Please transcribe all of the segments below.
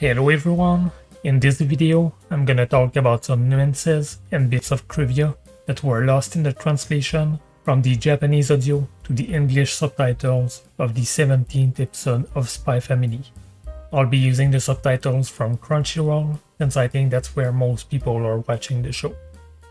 Hello everyone! In this video, I'm gonna talk about some nuances and bits of trivia that were lost in the translation from the Japanese audio to the English subtitles of the 17th episode of Spy Family. I'll be using the subtitles from Crunchyroll since I think that's where most people are watching the show.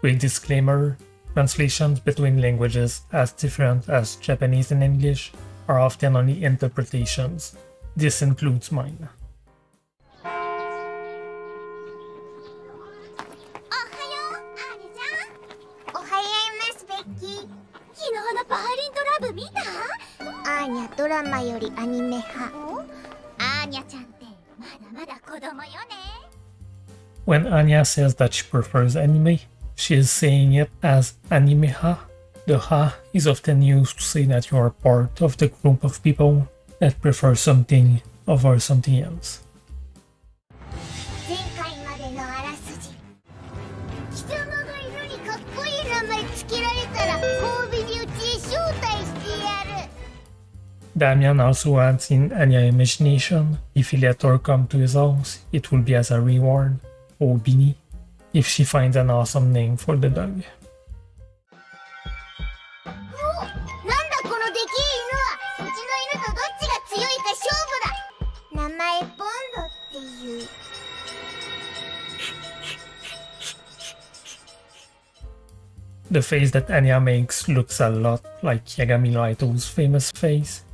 Quick disclaimer, translations between languages as different as Japanese and English are often only interpretations. This includes mine. バーリンドラブ見たアーニャドラマよりアニメ派アーニャちゃんってまだまだ子供よね When Anya says that she prefers anime, she is saying it as animeha. The ha is often used to say that you are part of the group of people that prefer something over something else. 前回までのあらすじ貴様が色にかっこいい名前つけられたら Damian also adds in Anya's imagination. If he let her come to his house, it will be as a reward, or Bini, if she finds an awesome name for the dog. The face that Anya makes looks a lot like Yagami Raito's famous face,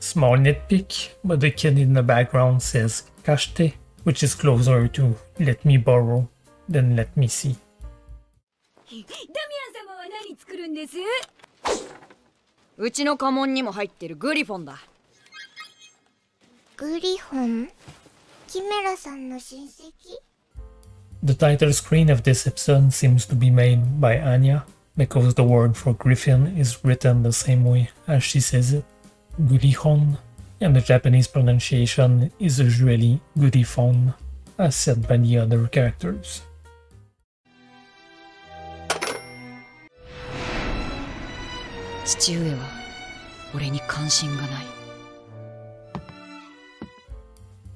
Small nitpick, but the kid in the background says kashte, which is closer to let me borrow than let me see. ダミアン様は何作るんですうちの家紋にも入ってるグリフォンだグリフォンキメラさんの親戚 The title screen of this episode seems to be made by Anya because the word for griffin is written the same way as she says it, Gurihon, and the Japanese pronunciation is usually Gurifon, as said by the other characters.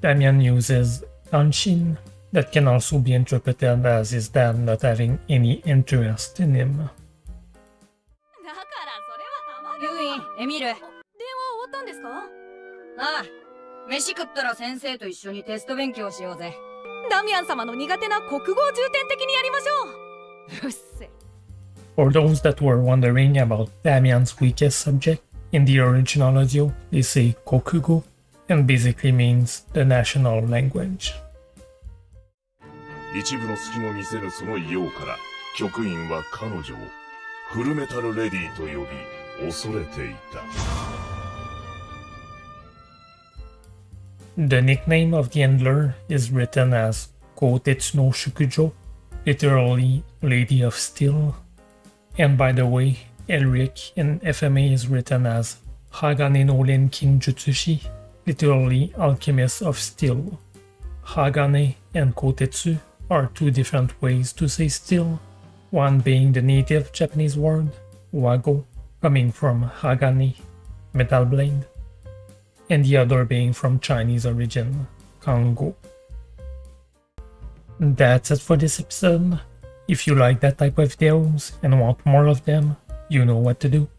Damian uses Kanshin that can also be interpreted as his dad not having any interest in him. Ewen, Emile, ですかああ飯食ったら先生と一緒にテスト勉強しようぜダミアン様の苦手な国語を重点的にやりましょううっせ For those that were wondering about Damian's weakest subject, in the original audio, they say kokugo, and basically means the national language. 一部の隙も見せぬその異様から局員は彼女をフルメタルレディと呼び恐れていた The nickname of the handler is written as Kotetsu no Shukujo, literally Lady of Steel. And by the way, Elric in FMA is written as Hagane no Renkin Jutsushi, literally Alchemist of Steel. Hagane and Kotetsu are two different ways to say steel, one being the native Japanese word, wago, coming from Hagane, metal blade, and the other being from Chinese origin, Kango. That's it for this episode. If you like that type of videos and want more of them, you know what to do.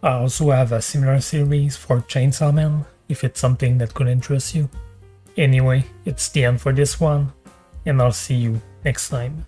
I also have a similar series for Chainsaw Man, if it's something that could interest you. Anyway, it's the end for this one, and I'll see you next time.